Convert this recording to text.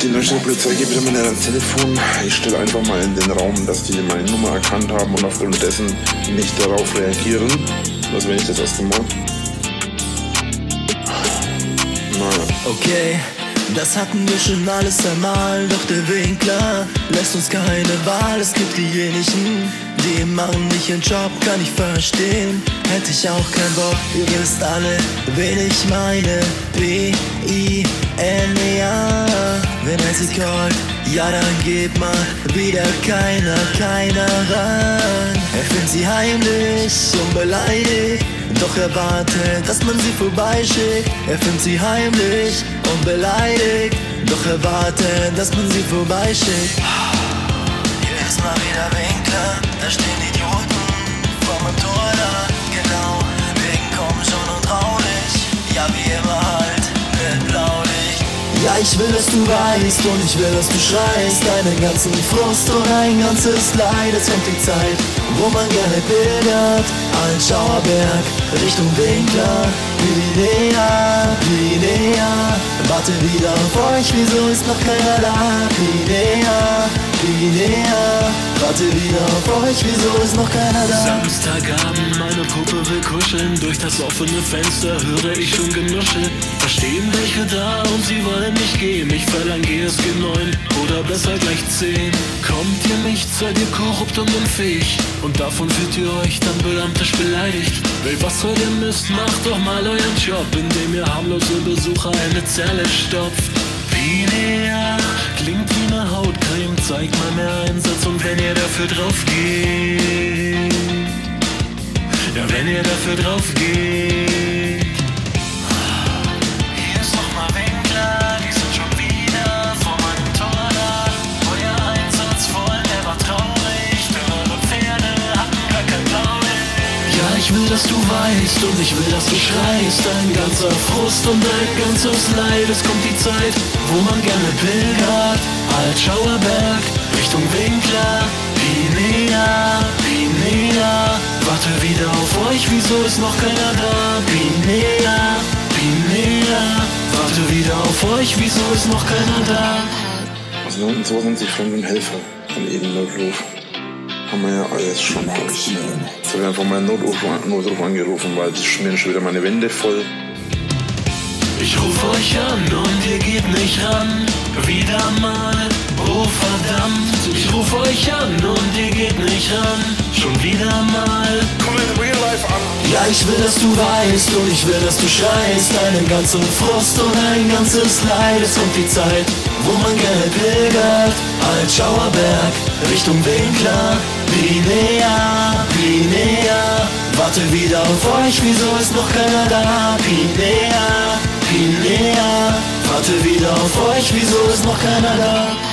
Die Neustädter Polizei gibt mir mein Telefon. Ich stelle einfach mal in den Raum, dass die meine Nummer erkannt haben und aufgrund dessen nicht darauf reagieren. Das wäre nicht das erste Mal. Naja. Okay, das hatten wir schon alles einmal, doch der Winkler lässt uns keine Wahl. Es gibt diejenigen, die machen nicht ihren Job, kann ich verstehen. Hätte ich auch keinen Bock, ihr wisst alle, wen ich meine. B-I-N-E-A, wenn er sie callt, ja dann geht mal wieder keiner, keiner ran. Er findet sie heimlich und beleidigt. Doch er wartet, dass man sie vorbeischickt. Er findet sie heimlich und beleidigt. Doch er wartet, dass man sie vorbeischickt. Ist mal wieder Winkler, da stehen Idioten ich will, dass du weißt und ich will, dass du schreist. Deinen ganzen Frust und ein ganzes Leid Es kommt die Zeit, wo man gerne pilgert. Altschauerberg, Richtung Winkler Linea, Linea Warte wieder auf euch, wieso ist noch keiner da? Linea, Linea Warte wieder auf euch, wieso ist noch keiner da? Samstagabend, meine Puppe will kuscheln. Durch das offene Fenster höre ich schon Genuschel. Verstehen welche da und sie wollen nicht gehen. Ich verlang GSG 9 oder besser gleich 10. Kommt ihr nicht, seid ihr korrupt und unfähig. Und davon fühlt ihr euch dann beamtisch beleidigt. Weil was soll ihr Mist, macht doch mal euren Job, indem ihr harmlose Besucher eine Zelle stopft. Pinea klingt wie eine Hautcreme, zeigt mal mehr Einsatz und wenn ihr dafür drauf geht. Ja, wenn ihr dafür drauf geht. Hier ist nochmal Winkler, die sind schon wieder vor meinem Tor da. Euer Einsatz voll, der war traurig, denn eure Pferde hatten gar kein Blaulicht. Ja, ich will, dass du weißt und ich will, dass du schreist. Dein ganzer Frust und dein ganzes Leid. Es kommt die Zeit, wo man gerne pilgert. Altschauerberg, Richtung Winkler. Pinea, Pinea. Warte wieder auf euch, wieso ist noch keiner da? Pinea, Pinea. Warte wieder auf euch, wieso ist noch keiner da? Also 29 Franken Helfer von eben Notruf. Haben wir ja alles schon durch. Jetzt habe ich einfach mal Notruf, Notruf angerufen, weil es schmieren schon wieder meine Wände voll. Ich ruf euch an und ihr geht nicht ran. Wieder mal, oh verdammt. Ich ruf euch an und ihr geht nicht ran. Schon wieder mal. Komm in Real Life an. Ja, ich will, dass du weißt und ich will, dass du schreist Deinen ganzen Frust und ein ganzes Leid Es kommt die Zeit, wo man gerne pilgert Altschauerberg, Richtung Winkler Pinea, Pinea Warte wieder auf euch, wieso ist noch keiner da? Pinea, Pinea Warte wieder auf euch, wieso ist noch keiner da?